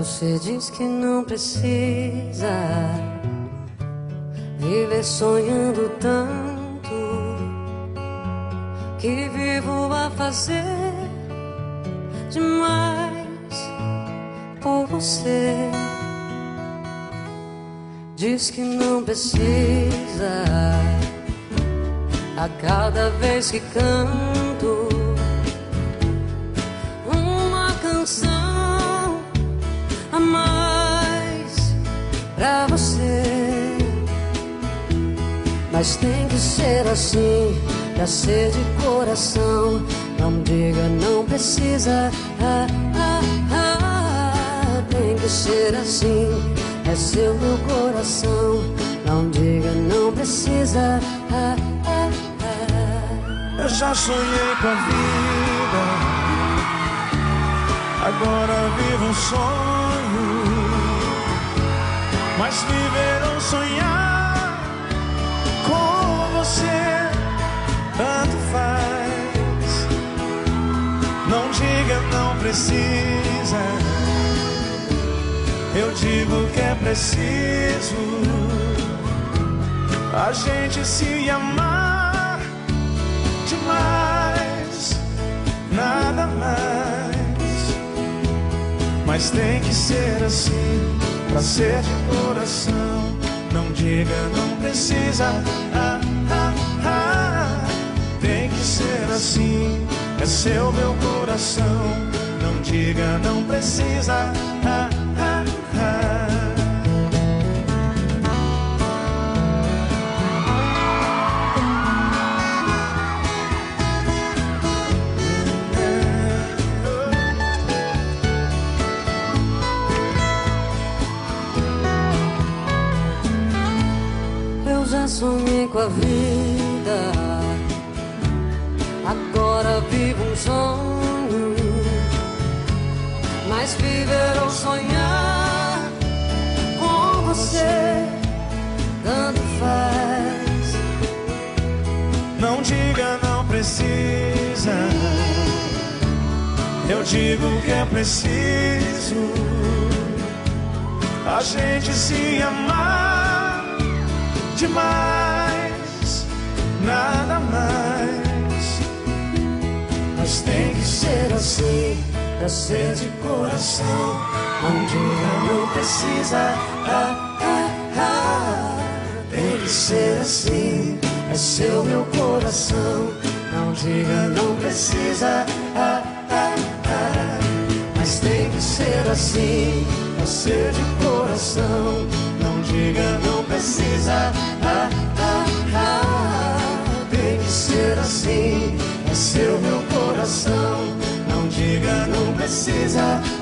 Você diz que não precisa viver sonhando tanto que vivo a fazer demais por você. Diz que não precisa a cada vez que canto Mas tem que ser assim, pra ser de coração. Não diga, não precisa. Ah, ah, ah. Tem que ser assim, é seu meu coração. Não diga, não precisa. Ah, ah, ah. Eu já sonhei com a vida, agora vivo um sonho. Mas viver ou sonhar você, tanto faz. Não diga, não precisa. Eu digo que é preciso a gente se amar demais, nada mais. Mas tem que ser assim, pra ser de coração. Não diga, não precisa. Seu meu coração. Não diga, não precisa. Ah, ah, ah. Eu já sonhei com a vida, agora vivo um sonho. Mas viver ou sonhar com você, tanto faz. Não diga, não precisa. Eu digo que é preciso a gente se amar demais, nada mais. Pra ser de coração. Diga, não precisa. Ah, ah, ah. Tem que ser assim, é seu meu coração. Não diga, não precisa. Ah, ah, ah. Mas tem que ser assim, pra ser de coração. Não diga, não precisa. Ah, ah, ah. Tem que ser assim, é seu meu coração precisa